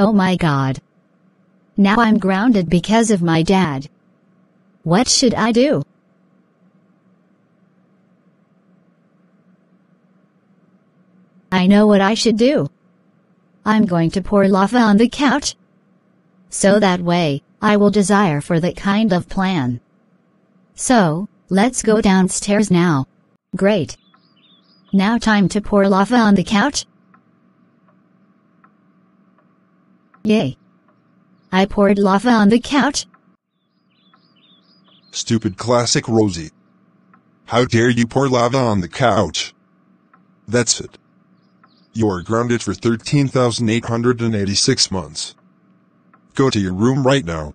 Oh my god. Now I'm grounded because of my dad. What should I do? I know what I should do. I'm going to pour lava on the couch. So that way, I will desire for that kind of plan. So, let's go downstairs now. Great. Now time to pour lava on the couch. Yay. I poured lava on the couch. Stupid classic Rosie. How dare you pour lava on the couch? That's it. You are grounded for 13,886 months. Go to your room right now.